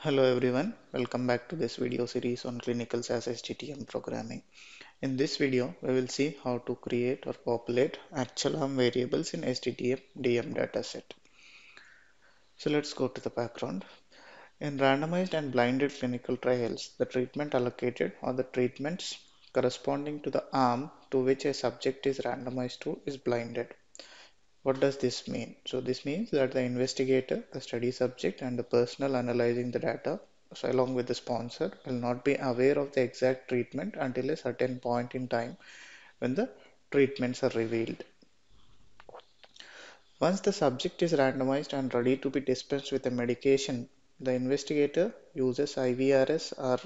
Hello everyone, welcome back to this video series on clinical SAS SDTM programming. In this video, we will see how to create or populate actual arm variables in SDTM DM dataset. So let's go to the background. In randomized and blinded clinical trials, the treatment allocated or the treatments corresponding to the arm to which a subject is randomized to is blinded. What does this mean? So this means that the investigator, the study subject and the personnel analyzing the data so along with the sponsor will not be aware of the exact treatment until a certain point in time when the treatments are revealed. Once the subject is randomized and ready to be dispensed with a medication, the investigator uses IVRS or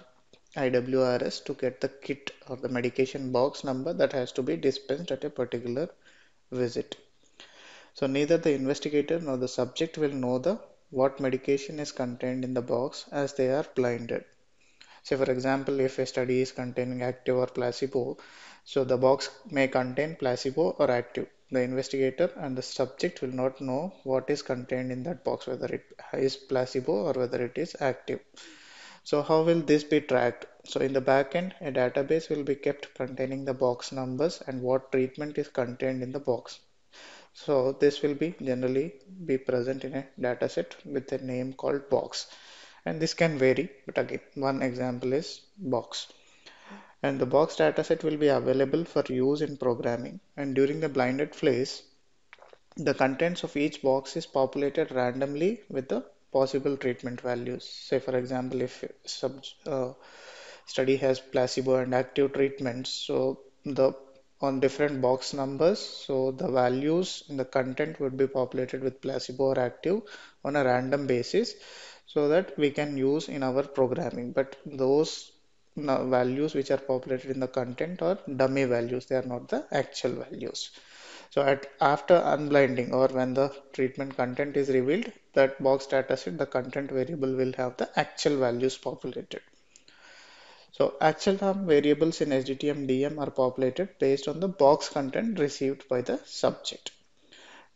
IWRS to get the kit or the medication box number that has to be dispensed at a particular visit. So neither the investigator nor the subject will know the what medication is contained in the box as they are blinded. Say for example, if a study is containing active or placebo, so the box may contain placebo or active. The investigator and the subject will not know what is contained in that box, whether it is placebo or whether it is active. So how will this be tracked? So in the backend, a database will be kept containing the box numbers and what treatment is contained in the box. So this will be generally be present in a dataset with a name called box. And this can vary, but again, one example is box. And the box dataset will be available for use in programming. And during the blinded phase, the contents of each box is populated randomly with the possible treatment values. Say for example, if sub uh, study has placebo and active treatments, so the on different box numbers. So the values in the content would be populated with placebo or active on a random basis so that we can use in our programming. But those values which are populated in the content are dummy values. They are not the actual values. So at after unblinding or when the treatment content is revealed, that box dataset, the content variable will have the actual values populated. So actual arm variables in SDTM DM are populated based on the box content received by the subject.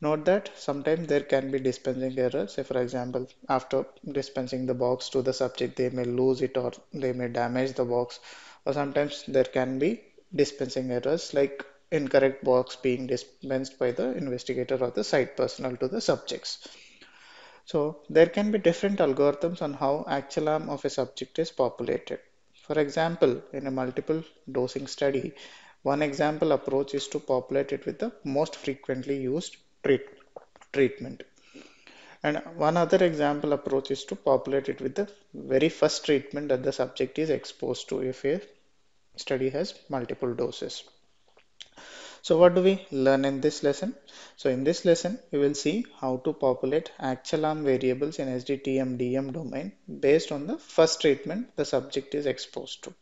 Note that sometimes there can be dispensing errors. Say for example, after dispensing the box to the subject, they may lose it or they may damage the box. Or sometimes there can be dispensing errors like incorrect box being dispensed by the investigator or the site personnel to the subjects. So there can be different algorithms on how actual arm of a subject is populated. For example, in a multiple dosing study, one example approach is to populate it with the most frequently used treat treatment. And one other example approach is to populate it with the very first treatment that the subject is exposed to if a study has multiple doses. So what do we learn in this lesson? So in this lesson, we will see how to populate actual arm variables in SDTM DM domain based on the first treatment the subject is exposed to.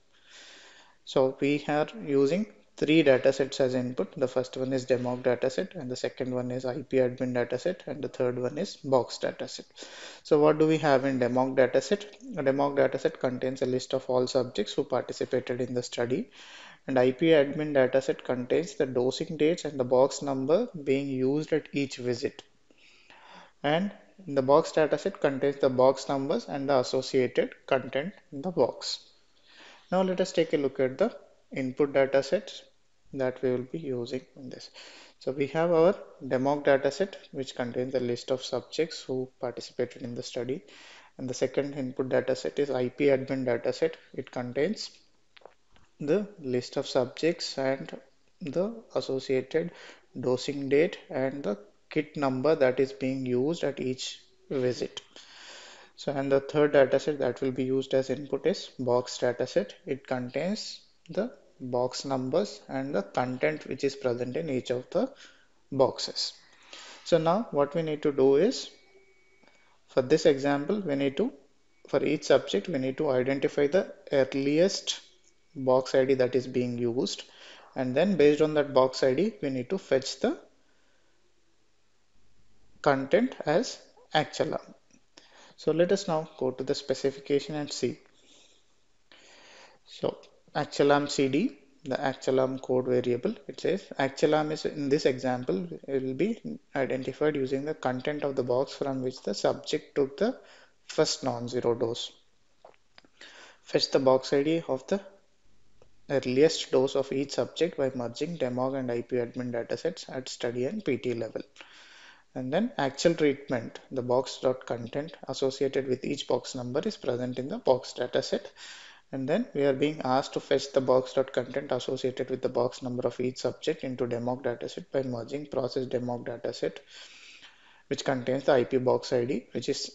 So we are using three datasets as input. The first one is DEMOG dataset and the second one is IP admin dataset and the third one is box dataset. So what do we have in DEMOG dataset? A dataset contains a list of all subjects who participated in the study and IP admin dataset contains the dosing dates and the box number being used at each visit. And the box dataset contains the box numbers and the associated content in the box. Now let us take a look at the input datasets that we will be using in this. So we have our DEMOG dataset which contains a list of subjects who participated in the study and the second input dataset is IP admin dataset. It contains the list of subjects and the associated dosing date and the kit number that is being used at each visit. So and the third dataset that will be used as input is box dataset. It contains the box numbers and the content which is present in each of the boxes. So now what we need to do is for this example we need to for each subject we need to identify the earliest box ID that is being used and then based on that box ID we need to fetch the content as actual. So let us now go to the specification and see. So actual arm CD the actual arm code variable it says actual arm is in this example it will be identified using the content of the box from which the subject took the first non-zero dose fetch the box ID of the earliest dose of each subject by merging demog and IP admin datasets at study and PT level. And then actual treatment, the box dot content associated with each box number is present in the box dataset. And then we are being asked to fetch the box dot content associated with the box number of each subject into demog dataset by merging process demog dataset, which contains the IP box ID, which is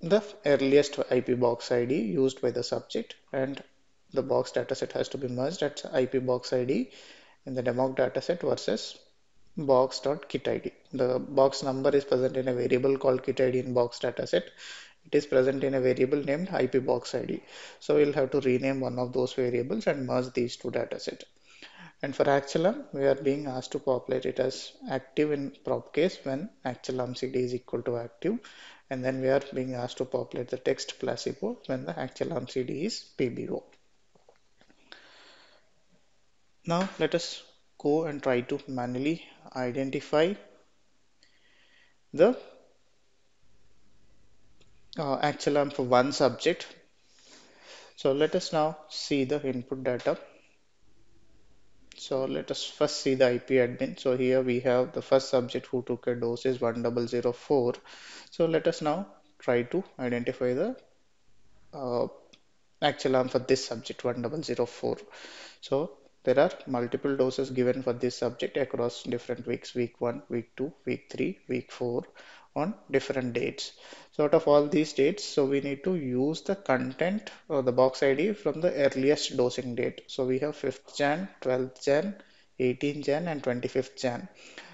the earliest IP box ID used by the subject and the box dataset has to be merged at IP box ID in the demog dataset versus box.kit ID. The box number is present in a variable called kit ID in box dataset. It is present in a variable named IP box ID. So we'll have to rename one of those variables and merge these two datasets. And for actualarm, we are being asked to populate it as active in prop case when actualarm CD is equal to active. And then we are being asked to populate the text placebo when the actualarm CD is PBO. Now let us go and try to manually identify the uh, actualarm for one subject. So let us now see the input data. So let us first see the IP admin. So here we have the first subject who took a dose is 1004. So let us now try to identify the uh, actualarm for this subject 1004. So there are multiple doses given for this subject across different weeks, week 1, week 2, week 3, week 4 on different dates. So out of all these dates, so we need to use the content or the box ID from the earliest dosing date. So we have 5th Jan, 12th Jan, 18th Jan and 25th Jan.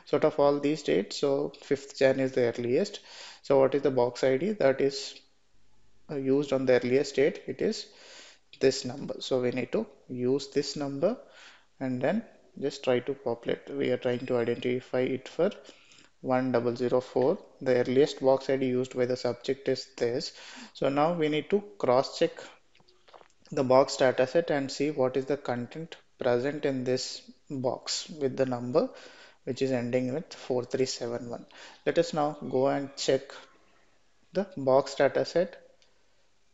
So out of all these dates, so 5th Jan is the earliest. So what is the box ID that is uh, used on the earliest date? It is this number. So we need to use this number and then just try to populate we are trying to identify it for 1004 the earliest box id used by the subject is this. So now we need to cross check the box dataset and see what is the content present in this box with the number which is ending with 4371 let us now go and check the box dataset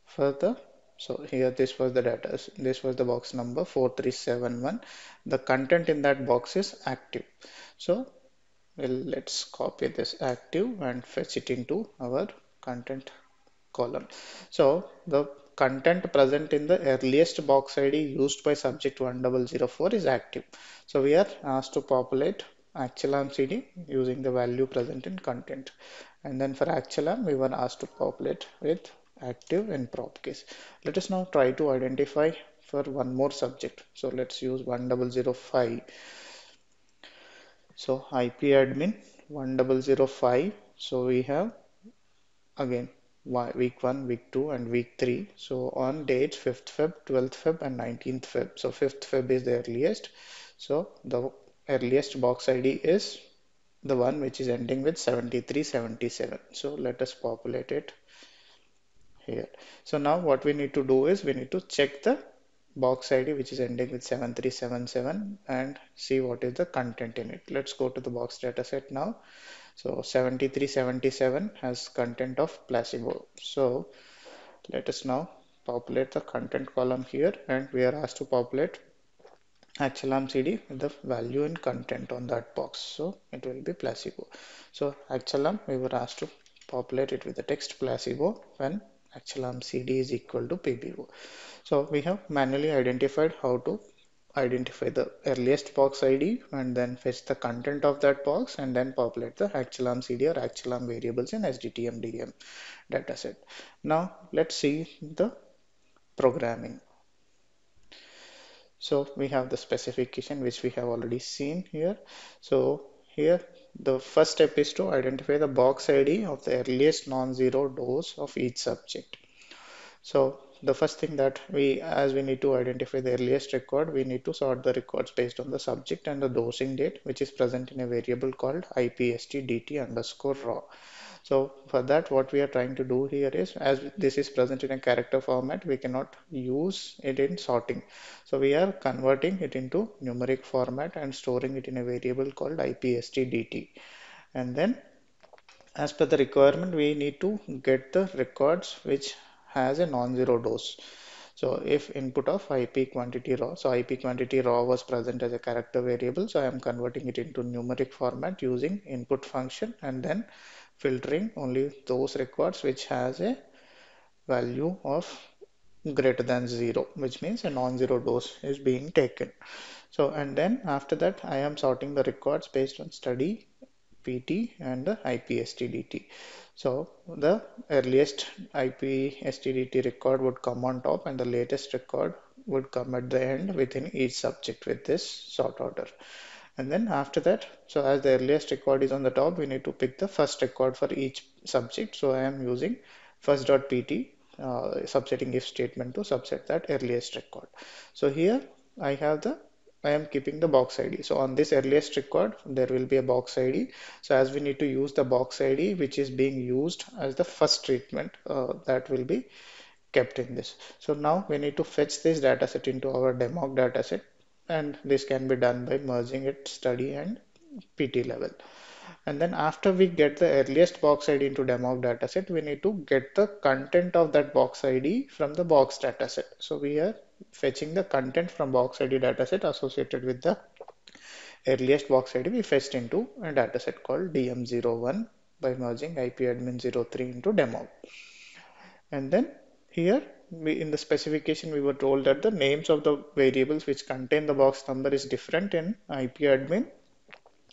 for the so here this was the data this was the box number 4371 the content in that box is active. So well, let's copy this active and fetch it into our content column. So the content present in the earliest box id used by subject 1004 is active. So we are asked to populate actualarm cd using the value present in content. And then for actualarm we were asked to populate with active in prop case. Let us now try to identify for one more subject. So let's use 1005. So IP admin 1005. So we have again week 1, week 2 and week 3. So on dates 5th Feb, 12th Feb and 19th Feb. So 5th Feb is the earliest. So the earliest box ID is the one which is ending with 7377. So let us populate it here. So now what we need to do is we need to check the box ID which is ending with 7377 and see what is the content in it. Let's go to the box dataset now. So 7377 has content of placebo. So let us now populate the content column here and we are asked to populate actualarm CD with the value and content on that box. So it will be placebo. So actualarm we were asked to populate it with the text placebo when actualarm CD is equal to PBO. So we have manually identified how to identify the earliest box ID and then fetch the content of that box and then populate the actualarm CD or actualarm variables in SDTM DM dataset. Now let's see the programming. So we have the specification which we have already seen here. So here the first step is to identify the box ID of the earliest non-zero dose of each subject. So the first thing that we, as we need to identify the earliest record, we need to sort the records based on the subject and the dosing date, which is present in a variable called ipstdt underscore raw. So for that, what we are trying to do here is, as this is present in a character format, we cannot use it in sorting. So we are converting it into numeric format and storing it in a variable called ipstdt. And then as per the requirement, we need to get the records which has a non-zero dose. So if input of IP quantity raw, so IP quantity raw was present as a character variable, so I am converting it into numeric format using input function and then filtering only those records which has a value of greater than 0 which means a non-zero dose is being taken. So and then after that I am sorting the records based on study PT and the IP STDT so the earliest IP STDT record would come on top and the latest record would come at the end within each subject with this sort order and then after that so as the earliest record is on the top we need to pick the first record for each subject so I am using first.pt uh, subsetting if statement to subset that earliest record. So here I have the I am keeping the box ID. So on this earliest record, there will be a box ID. So as we need to use the box ID, which is being used as the first treatment, uh, that will be kept in this. So now we need to fetch this dataset into our demog dataset, and this can be done by merging it study and PT level and then after we get the earliest box ID into demog dataset, we need to get the content of that box ID from the box dataset. So we are fetching the content from box ID dataset associated with the earliest box ID we fetched into a dataset called DM01 by merging ipadmin03 into demog. And then here in the specification we were told that the names of the variables which contain the box number is different in ipadmin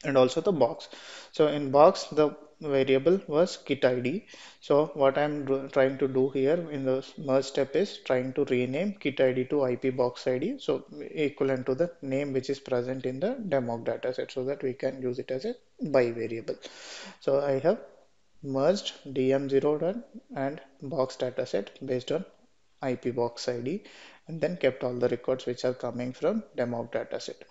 and also the box. So in box the variable was kit id so what i'm trying to do here in the merge step is trying to rename kit id to ip box id so equivalent to the name which is present in the demog dataset so that we can use it as a by variable so i have merged dm01 and box dataset based on ip box id and then kept all the records which are coming from demog dataset.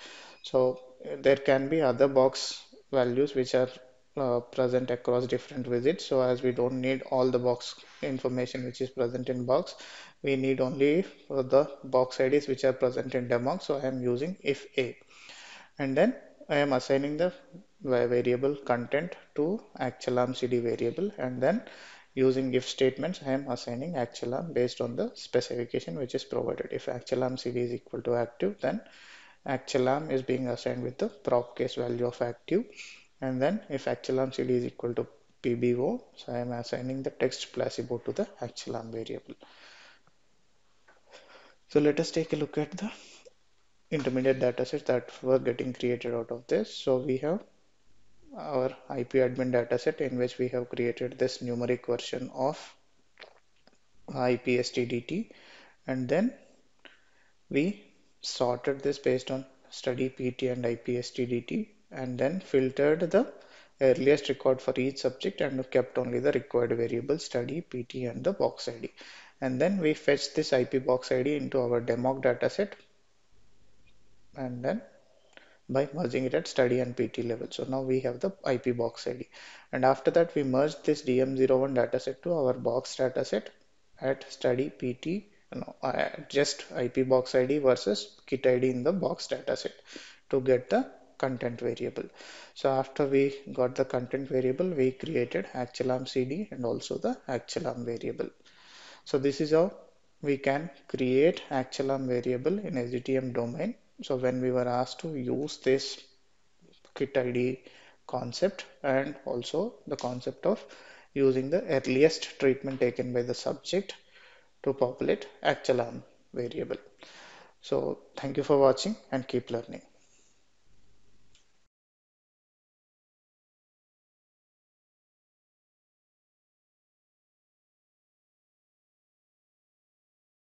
So there can be other box values which are uh, present across different visits so as we don't need all the box information which is present in box we need only the box IDs which are present in demog so I am using if a. And then I am assigning the variable content to actualarm cd variable. And then using if statements I am assigning actualarm based on the specification which is provided. If actualarm cd is equal to active then actualarm is being assigned with the prop case value of active. And then if actualarm cd is equal to pbo so i am assigning the text placebo to the actualarm variable. So let us take a look at the intermediate datasets that were getting created out of this. So we have our IP admin dataset in which we have created this numeric version of IPSTDT and then we sorted this based on study PT and IPSTDT and then filtered the earliest record for each subject and kept only the required variable study PT and the box ID and then we fetch this IP box ID into our demog dataset. And then by merging it at study and PT level. So now we have the IP box ID and after that we merged this DM01 dataset to our box dataset at study PT no, uh, just IP box ID versus kit ID in the box dataset to get the content variable. So after we got the content variable, we created actualarm CD and also the actualarm variable. So this is how we can create actualarm variable in SDTM domain. So when we were asked to use this kit ID concept and also the concept of using the earliest treatment taken by the subject to populate actualarm variable. So thank you for watching and keep learning.